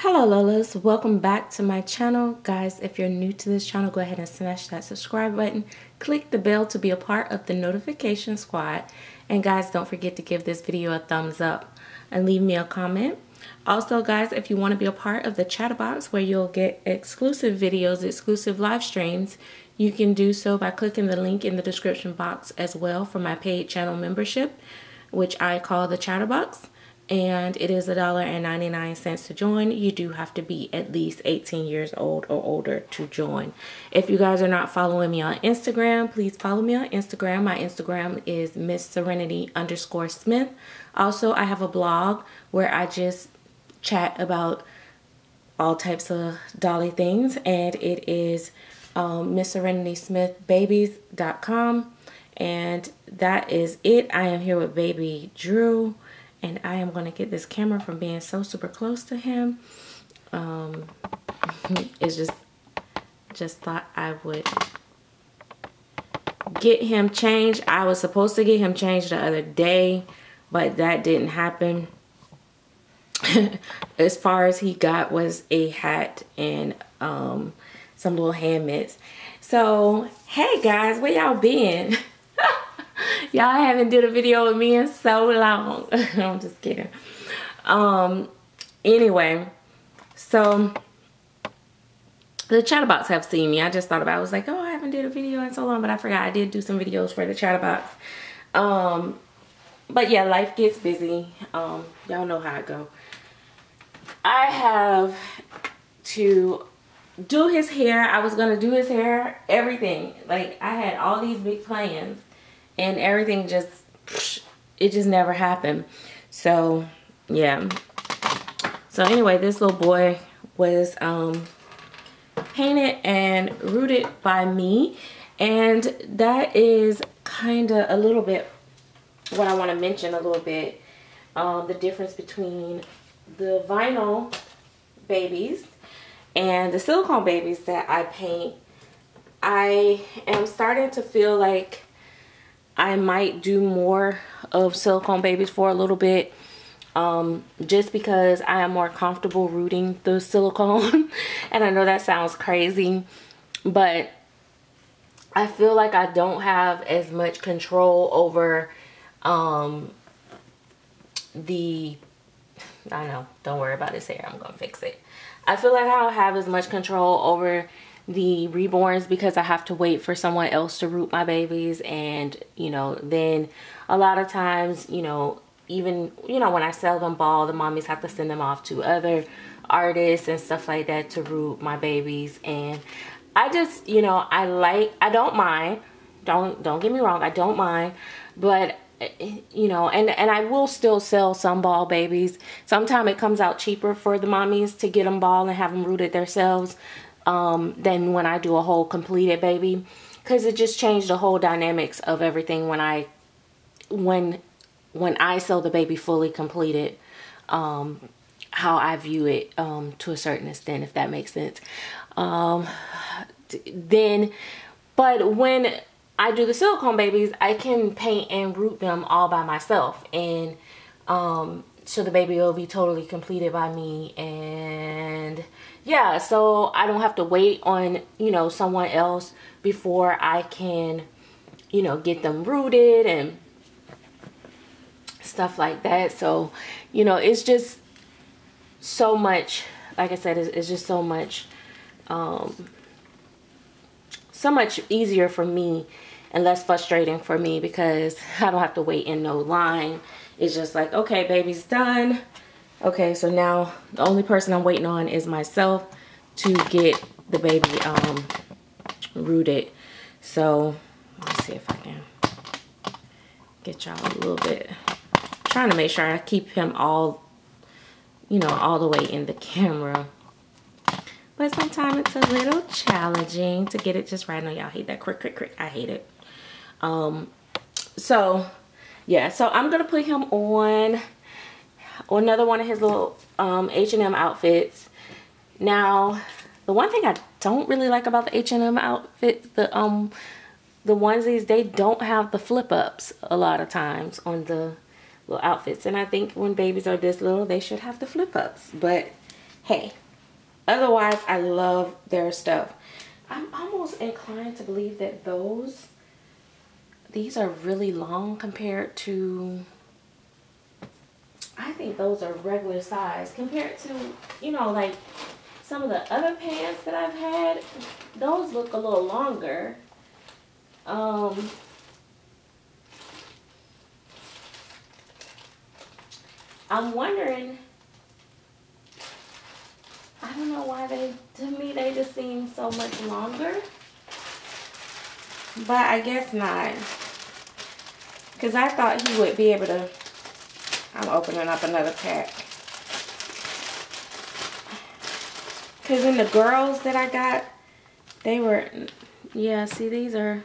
Hello Lolas, welcome back to my channel. Guys, if you're new to this channel, go ahead and smash that subscribe button. Click the bell to be a part of the notification squad. And guys, don't forget to give this video a thumbs up and leave me a comment. Also guys, if you want to be a part of the chatterbox where you'll get exclusive videos, exclusive live streams, you can do so by clicking the link in the description box as well for my paid channel membership, which I call the chatterbox and it is a dollar and 99 cents to join you do have to be at least 18 years old or older to join. If you guys are not following me on instagram please follow me on instagram. My instagram is miss serenity underscore smith. Also i have a blog where i just chat about all types of dolly things and it is um, miss serenity smith and that is it. I am here with baby drew and I am going to get this camera from being so super close to him. Um, it's just, just thought I would get him changed. I was supposed to get him changed the other day, but that didn't happen. as far as he got was a hat and um, some little hand mitts. So, hey guys, where y'all been? Y'all haven't did a video with me in so long. I'm just kidding. Um, anyway, so the chatterbox have seen me. I just thought about it. I was like, oh, I haven't did a video in so long, but I forgot I did do some videos for the chatterbox. Um, but yeah, life gets busy. Um, y'all know how it go. I have to do his hair. I was to do his hair, everything. Like, I had all these big plans and everything just it just never happened. So yeah. So anyway this little boy was um painted and rooted by me. And that is kind of a little bit what I want to mention a little bit um, the difference between the vinyl babies and the silicone babies that I paint. I am starting to feel like I might do more of silicone babies for a little bit um, just because I am more comfortable rooting the silicone. And I know that sounds crazy but I feel like I don't have as much control over um, the I know don't worry about this hair I'm gonna fix it. I feel like I don't have as much control over the reborns because I have to wait for someone else to root my babies. And you know then a lot of times you know even you know when I sell them ball the mommies have to send them off to other artists and stuff like that to root my babies. And I just you know I like I don't mind. Don't don't get me wrong I don't mind. But eh, you know and and I will still sell some ball babies. Sometimes it comes out cheaper for the mommies to get them ball and have them rooted themselves um, than when I do a whole completed baby. Because it just changed the whole dynamics of everything when I when when I sell the baby fully completed um, how I view it um, to a certain extent if that makes sense. Um, then but when I do the silicone babies I can paint and root them all by myself. And um, so the baby will be totally completed by me. And yeah so I don't have to wait on you know someone else before I can you know get them rooted and stuff like that. So you know it's just so much like I said it's, it's just so much um so much easier for me and less frustrating for me because I don't have to wait in no line it's just like okay baby's done Okay, so now the only person I'm waiting on is myself to get the baby um, rooted. So let's see if I can get y'all a little bit. trying to make sure I keep him all, you know, all the way in the camera. But sometimes it's a little challenging to get it just right. I y'all hate that quick, quick, quick. I hate it. Um, so yeah, so I'm gonna put him on another one of his little um, H&M outfits. Now, the one thing I don't really like about the H&M outfits, the um, the onesies, they don't have the flip ups a lot of times on the little outfits. And I think when babies are this little, they should have the flip ups. But hey, otherwise I love their stuff. I'm almost inclined to believe that those, these are really long compared to, I think those are regular size compared to, you know, like some of the other pants that I've had. Those look a little longer. Um, I'm wondering, I don't know why they, to me, they just seem so much longer. But I guess not. Because I thought he would be able to, I'm opening up another pack. Because in the girls that I got, they were, yeah, see, these are,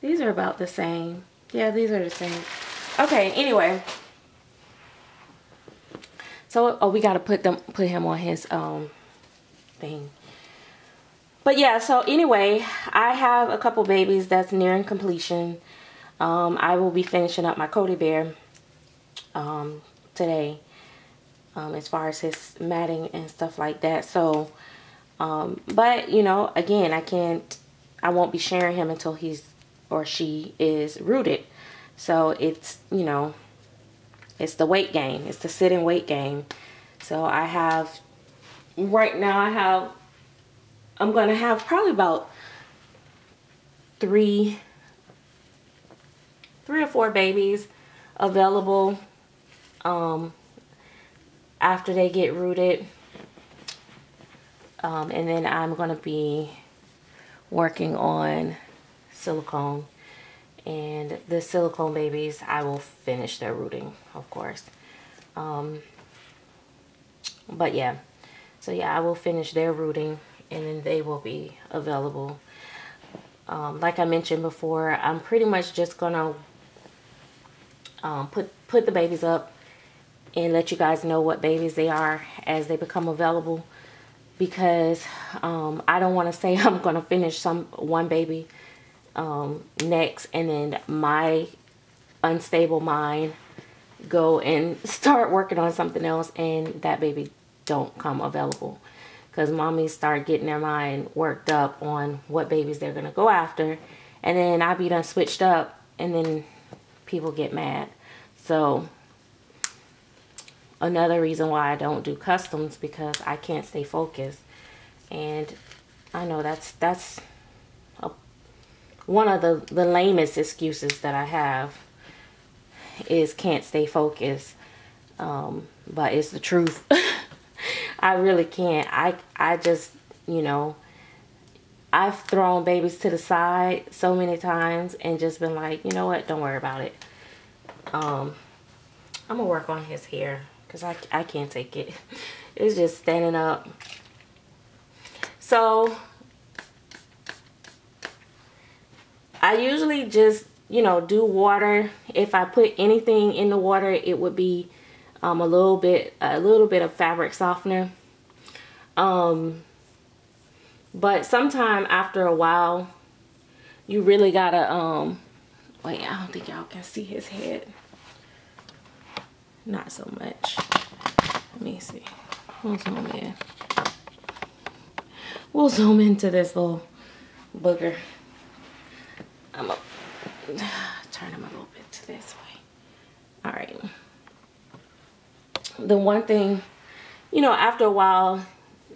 these are about the same. Yeah, these are the same. Okay, anyway. So, oh, we got to put them, put him on his um thing. But yeah, so anyway, I have a couple babies that's nearing completion. Um, I will be finishing up my Cody Bear um, today um, as far as his matting and stuff like that. So, um, but you know, again, I can't, I won't be sharing him until he's or she is rooted. So it's, you know, it's the wait game. It's the sit and wait game. So I have, right now I have, I'm going to have probably about three, three or four babies available um, after they get rooted. Um, and then I'm going to be working on silicone. And the silicone babies I will finish their rooting of course. Um, but yeah. So yeah I will finish their rooting and then they will be available. Um, like I mentioned before I'm pretty much just gonna um, put put the babies up and let you guys know what babies they are as they become available because um, I don't want to say I'm gonna finish some one baby um, next and then my unstable mind go and start working on something else and that baby don't come available. Because mommies start getting their mind worked up on what babies they're gonna go after and then I be done switched up and then people get mad so another reason why I don't do customs because I can't stay focused and I know that's that's one of the, the lamest excuses that I have is can't stay focused. Um, but it's the truth. I really can't. I, I just, you know, I've thrown babies to the side so many times and just been like, you know what, don't worry about it. Um, I'm to work on his hair because I, I can't take it. It's just standing up. So, I usually just, you know, do water. If I put anything in the water, it would be um, a little bit, a little bit of fabric softener. Um, but sometime after a while, you really gotta, um, wait, I don't think y'all can see his head. Not so much. Let me see. We'll zoom in. We'll zoom into this little booger. I'm gonna turn him a little bit to this way. All right. The one thing, you know, after a while,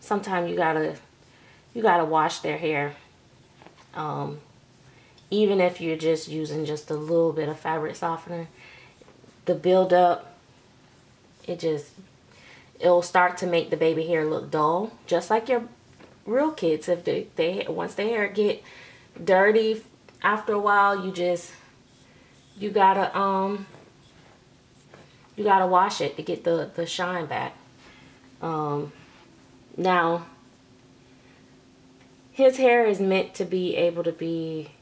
sometimes you gotta, you gotta wash their hair. Um, even if you're just using just a little bit of fabric softener, the buildup, it just, it'll start to make the baby hair look dull, just like your real kids. If they, they once their hair get dirty after a while you just you gotta um you gotta wash it to get the the shine back um now his hair is meant to be able to be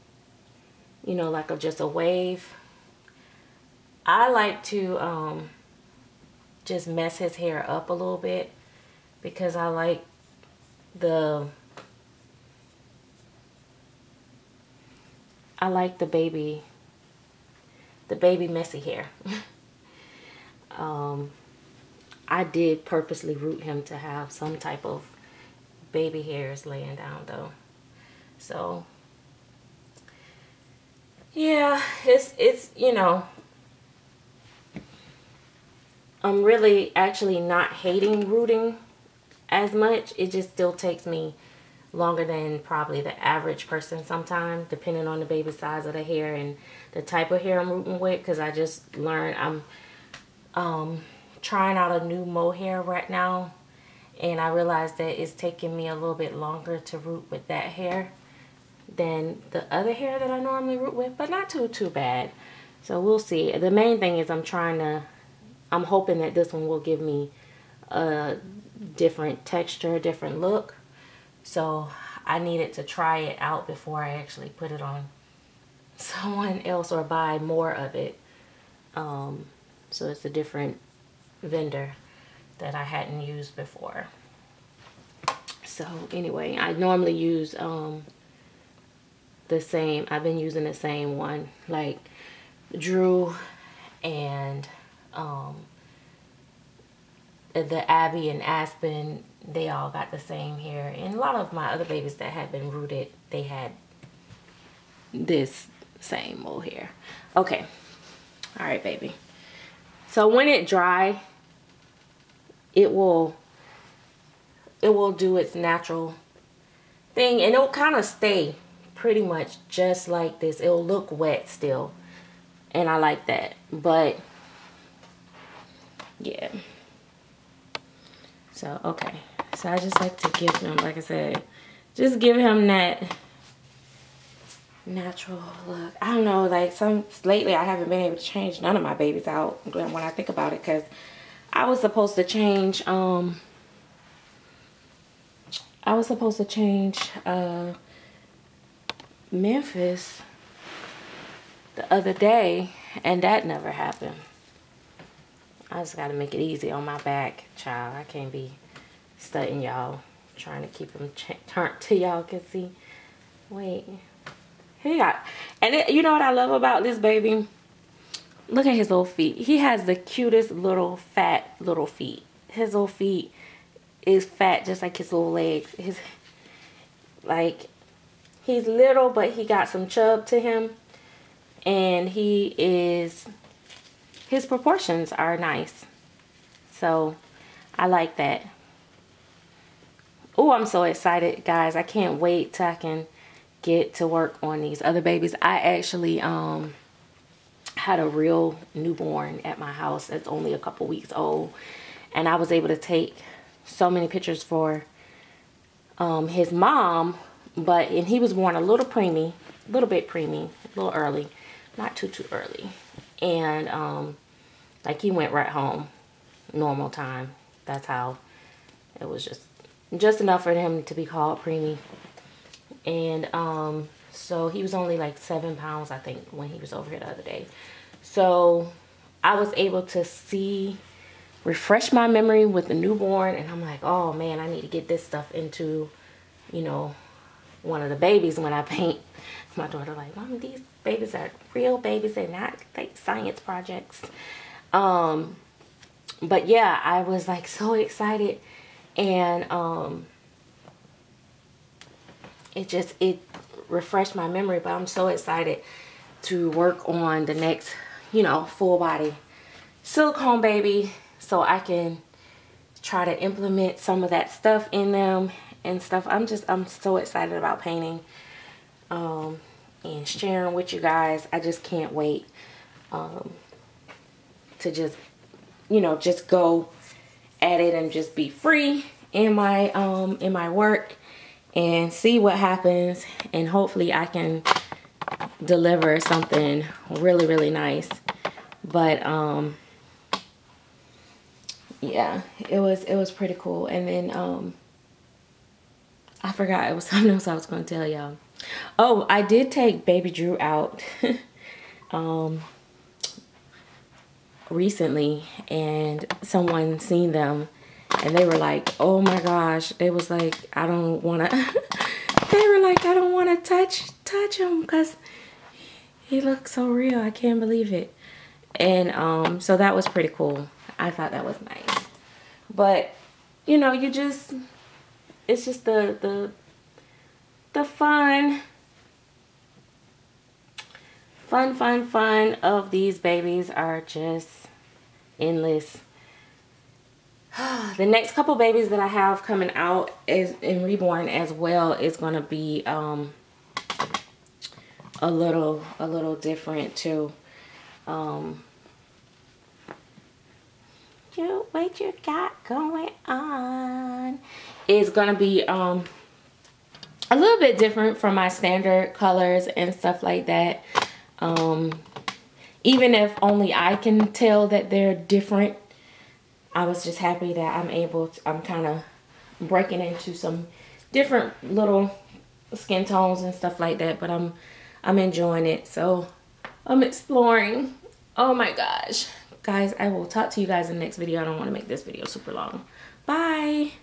you know like a just a wave I like to um just mess his hair up a little bit because I like the I like the baby, the baby messy hair. um, I did purposely root him to have some type of baby hairs laying down though. So yeah, it's it's you know I'm really actually not hating rooting as much. It just still takes me longer than probably the average person sometimes, depending on the baby size of the hair and the type of hair I'm rooting with. Because I just learned I'm um, trying out a new mohair right now. And I realized that it's taking me a little bit longer to root with that hair than the other hair that I normally root with. But not too, too bad. So we'll see. The main thing is I'm trying to, I'm hoping that this one will give me a different texture, a different look. So I needed to try it out before I actually put it on someone else or buy more of it. Um, so it's a different vendor that I hadn't used before. So anyway, I normally use um, the same, I've been using the same one, like Drew and um, the Abby and Aspen, they all got the same hair. And a lot of my other babies that had been rooted, they had this same old hair. Okay. All right, baby. So when it dry, it will it will do its natural thing and it'll kind of stay pretty much just like this. It'll look wet still. And I like that. But yeah. So, okay. So I just like to give him, like I said, just give him that natural look. I don't know, like some lately I haven't been able to change none of my babies out when I think about it because I was supposed to change um I was supposed to change uh Memphis the other day and that never happened. I just got to make it easy on my back, child. I can't be studying y'all, trying to keep them turned to y'all can see. Wait. He got, and it, you know what I love about this baby? Look at his little feet. He has the cutest little fat little feet. His little feet is fat just like his little legs. His, like, he's little, but he got some chub to him. And he is his proportions are nice. So I like that. Oh, I'm so excited, guys. I can't wait till I can get to work on these other babies. I actually um, had a real newborn at my house that's only a couple weeks old. And I was able to take so many pictures for um, his mom. But, and he was born a little preemie, a little bit preemie, a little early. Not too, too early. And um, like he went right home, normal time. That's how it was just just enough for him to be called preemie. And um, so he was only like seven pounds, I think, when he was over here the other day. So I was able to see, refresh my memory with the newborn. And I'm like, oh man, I need to get this stuff into, you know, one of the babies when I paint. My daughter like, mom, these babies are real babies. They're not like science projects. Um, but yeah, I was like so excited and um, it just, it refreshed my memory, but I'm so excited to work on the next, you know, full body silicone baby so I can try to implement some of that stuff in them and stuff. I'm just, I'm so excited about painting um, and sharing with you guys. I just can't wait. Um, to just, you know, just go at it and just be free in my um in my work and see what happens and hopefully I can deliver something really really nice. But um yeah it was it was pretty cool. And then um I forgot it was something else I was to tell y'all. Oh I did take baby Drew out um recently and someone seen them and they were like, oh my gosh. They was like, I don't want to, they were like, I don't want to touch, touch him because he looks so real. I can't believe it. And um, so that was pretty cool. I thought that was nice. but you know you just it's just the the the fun fun fun fun of these babies are just endless the next couple babies that I have coming out is in reborn as well is going to be um a little a little different too. Um you what you got going on? Is gonna be um a little bit different from my standard colors and stuff like that. Um even if only I can tell that they're different I was just happy that I'm able to I'm kind of breaking into some different little skin tones and stuff like that but I'm I'm enjoying it so I'm exploring oh my gosh guys, I will talk to you guys in the next video. I don't want to make this video super long. Bye.